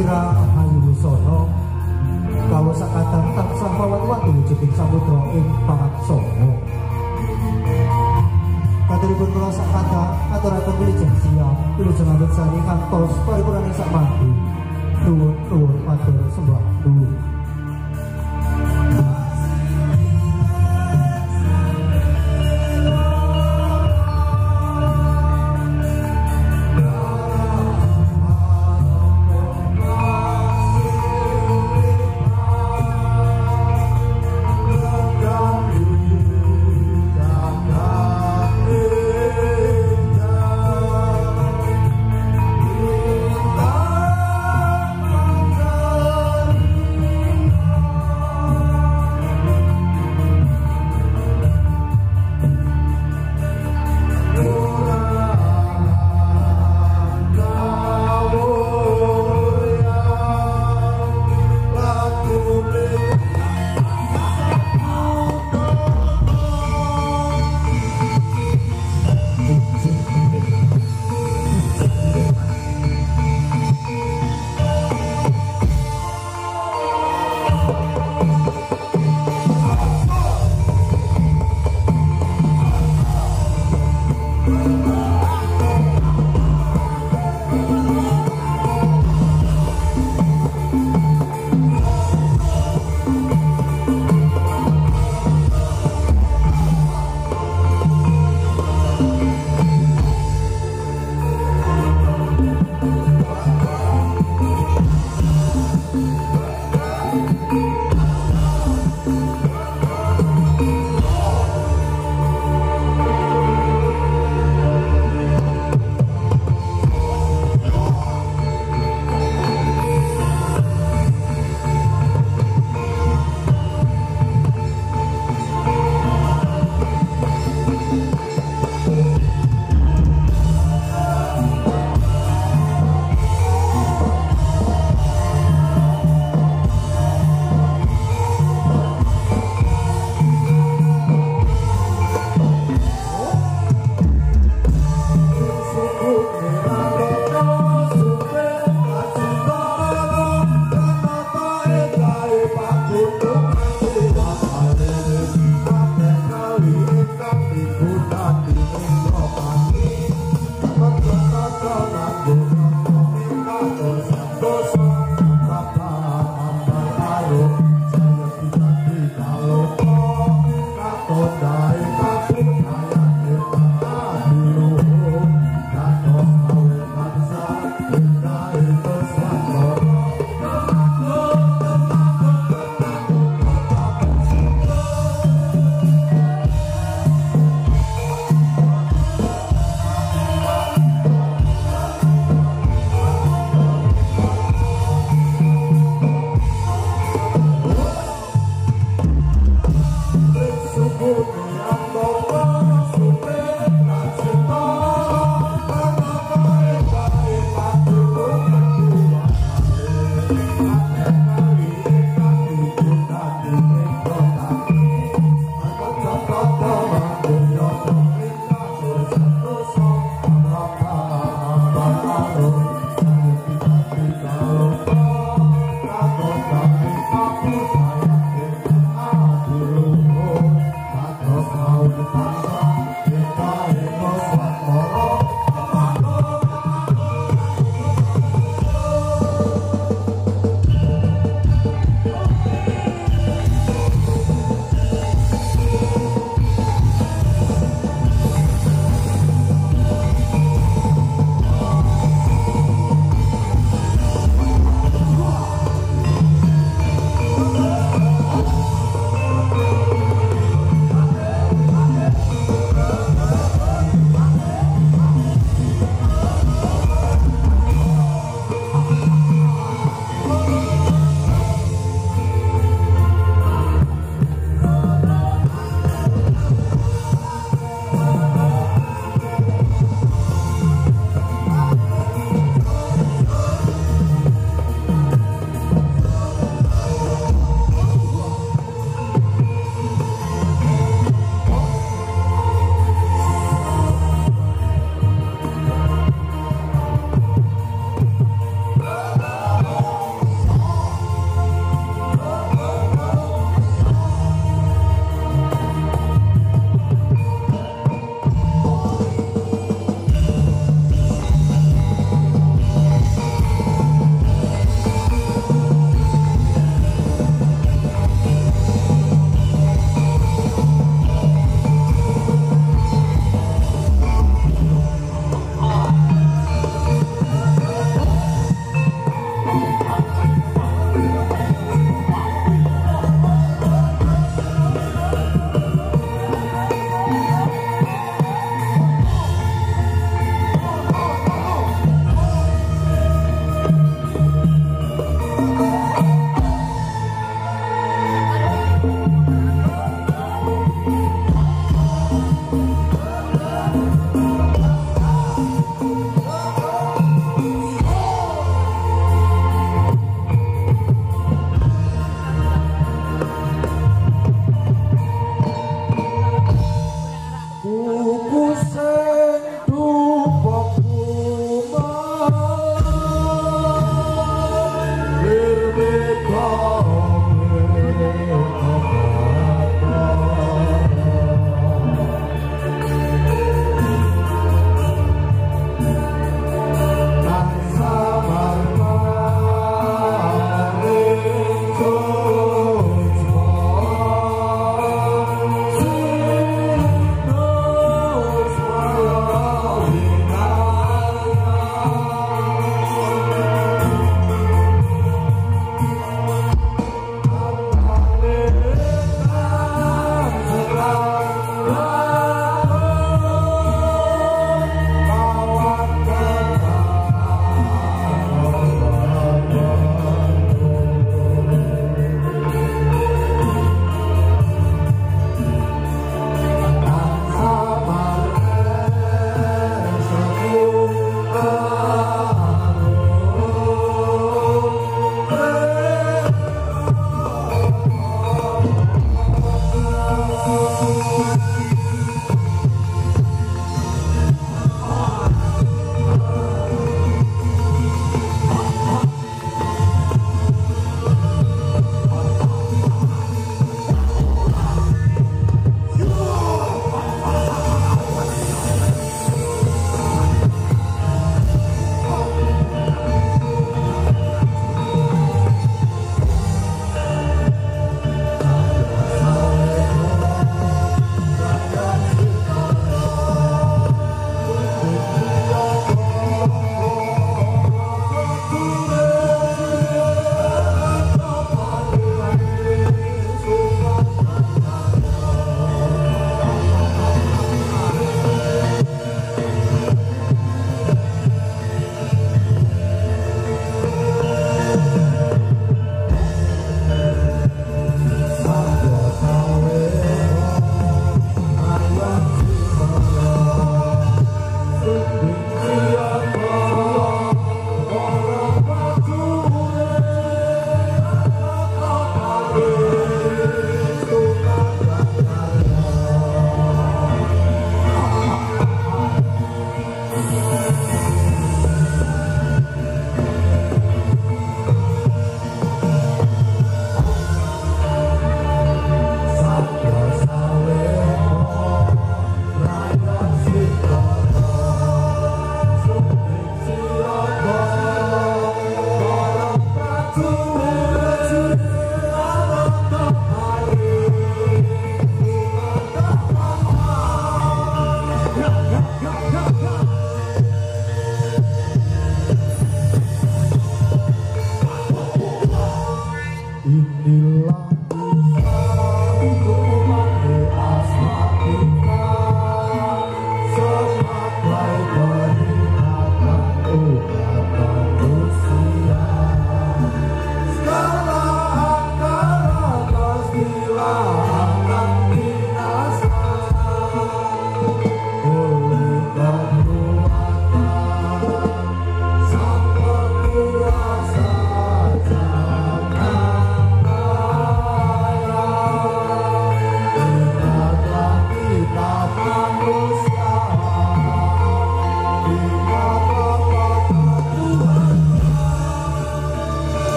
isak kira Ayu Sono kalau sakatan tansah pawat watu wujuding samudra ing pangat sono Katuripun kula sakata aturaken wilujeng siang. Wilujeng ambet sani kantos paripurane sak mandi nuwun nuwun matur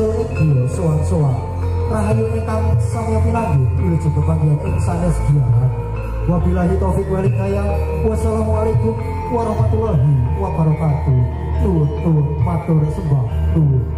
Ijo soal soal Soan Rahayu Ingkang Samya Pinanggi Wilujeng kepanggihan Ing Sanes sejarah Wabilahi Taufik Wali Kaya Wassalamualaikum warahmatullahi wabarakatuh. Tutur patur sembah Tutur.